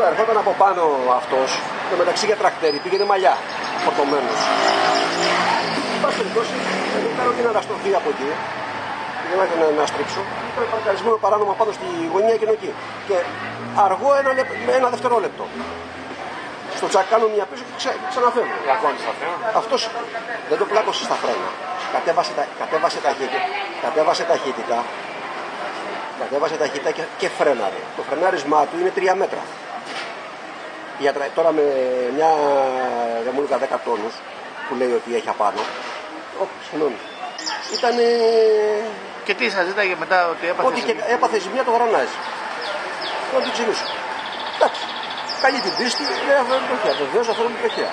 Τώρα ερχόταν από πάνω αυτός, το μεταξύ για τρακτέρι, πήγαινε μαλλιά, φορτωμένος. Εν πάση περιπτώσει, εγώ κάνω την αναστροφή από εκεί, για να, να, να στρίψω, ήταν παρκαρισμένο παράνομα πάνω στη γωνία και εκεί. Και αργό ένα, λεπ- ένα δευτερόλεπτο. Στο τσακ κάνω μια πίσω και ξα, ξαναφεύγω. Πλακώνεις τα φρένα. Αυτός δεν το πλάκωσε στα φρένα. Κατέβασε, τα, κατέβασε, ταχύτητα, κατέβασε ταχύτητα. Κατέβασε ταχύτητα και, και φρέναρε. Το φρενάρισμά του είναι 3 μέτρα. Για, τρα- τώρα με μια ρεμούλικα 10 τόνους που λέει ότι έχει απάνω. Ωπ, συγγνώμη. Ήταν Και τι σας ζήταγε μετά ότι έπαθε. ότι και έπαθε ζημιά το γρανάζι. Να το εξηγήσω. Εντάξει. Καλή την πίστη, λέει αυτό είναι τροχιά. Βεβαίως αυτό είναι τροχιά.